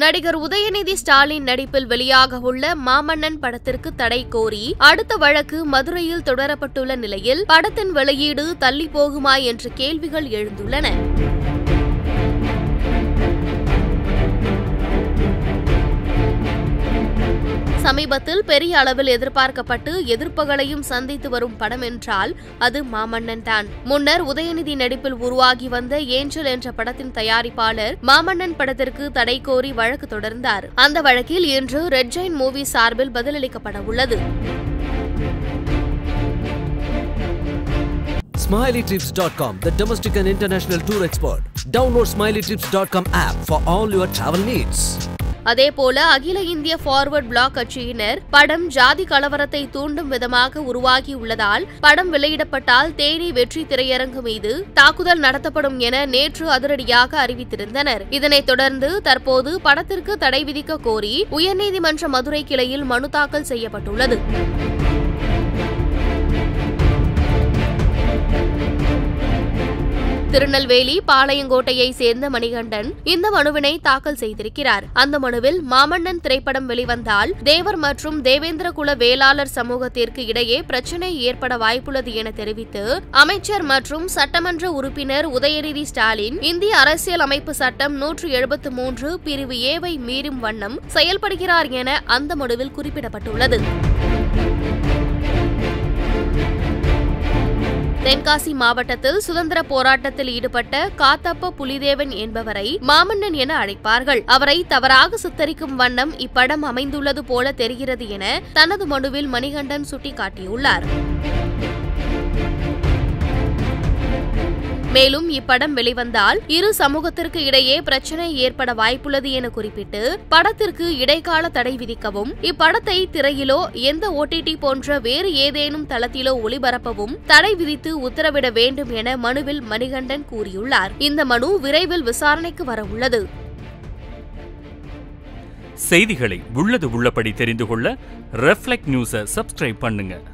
நடிகர் உதயநிதி ஸ்டாலின் நடிப்பில் வெளியாக உள்ள மாமன்னன் படத்திற்கு தடை கோரி அடுத்த வழக்கு மதுரையில் தொடரப்பட்டுள்ள நிலையில் படத்தின் வெளியீடு தள்ளி போகுமா என்ற கேள்விகள் எழுந்துள்ளன. சமீபத்தில் பெரிய அளவில் எதிர்பார்க்கப்பட்டு எதிர்ப்புகளையும் சந்தித்து வரும் படம் என்றால் அது மாமன்னன் தான் முன்னர் உதயநிதி நடிப்பில் உருவாகி வந்த ஏஞ்சல் என்ற படத்தின் தயாரிப்பாளர் மாமன்னன் படத்திற்கு தடை கோரி வழக்கு தொடர்ந்தார் அந்த வழக்கில் இன்று ரெட் ஜெயின் மூவி சார்பில் பதிலளிக்கப்பட உள்ளது SmileyTrips.com, the domestic and international tour expert. Download SmileyTrips.com app for all your travel needs. அதேபோல அகில இந்திய ஃபார்வர்ட் பிளாக் கட்சியினர் படம் ஜாதி கலவரத்தை தூண்டும் விதமாக உருவாகி உள்ளதால் படம் வெளியிடப்பட்டால் தேனி வெற்றி திரையரங்கு மீது தாக்குதல் நடத்தப்படும் என நேற்று அதிரடியாக அறிவித்திருந்தனர். இதனைத் தொடர்ந்து தற்போது படத்திற்கு தடை விதிக்க கோரி உயர்நீதிமன்ற மதுரை கிளையில் மனு தாக்கல் செய்யப்பட்டுள்ளது. திருநெல்வேலி பாளையங்கோட்டையை சேர்ந்த மணிகண்டன் இந்த மனுவினை தாக்கல் செய்திருக்கிறார். அந்த மனுவில் மாமன்னன் திரைப்படம் வெளிவந்தால் தேவர் மற்றும் தேவேந்திர குல வேளாளர் சமூகத்திற்கு இடையே பிரச்சினை ஏற்பட வாய்ப்புள்ளது என தெரிவித்து அமைச்சர் மற்றும் சட்டமன்ற உறுப்பினர் உதயநிதி ஸ்டாலின் இந்திய அரசியல் அமைப்பு சட்டம் நூற்று எழுபத்து மூன்று பிரிவு ஏவை மீறும் வண்ணம் செயல்படுகிறார் என அந்த மனுவில் குறிப்பிடப்பட்டுள்ளது. தென்காசி மாவட்டத்தில் சுதந்திர போராட்டத்தில் ஈடுபட்ட காத்தப்ப புலிதேவன் என்பவரை மாமன்னன் என அழைப்பார்கள். அவரை தவறாக சித்தரிக்கும் வண்ணம் இப்படம் அமைந்துள்ளது போல தெரிகிறது என தனது மனுவில் மணிகண்டன் சுட்டிக்காட்டியுள்ளார். மேலும் இப்படம் வெளிவந்தால் இரு சமூகத்திற்கு இடையே பிரச்சனை ஏற்பட வாய்ப்புள்ளது என குறிப்பிட்டு படத்திற்கு இடைக்கால தடை விதிக்கவும் இப்படத்தை திரையிலோ எந்த ஓடிடி போன்ற வேறு ஏதேனும் தளத்திலோ ஒளிபரப்பவும் தடை விதித்து உத்தரவிட வேண்டும் என மனுவில் மணிகண்டன் கூறியுள்ளார். இந்த மனு விரைவில் விசாரணைக்கு வரவுள்ளது செய்திகளை உள்ளது உள்ளபடி தெரிந்து கொள்ள ரெஃப்ளெக்ட் நியூஸை சப்ஸ்கிரைப் பண்ணுங்கள்